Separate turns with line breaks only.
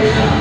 Yeah.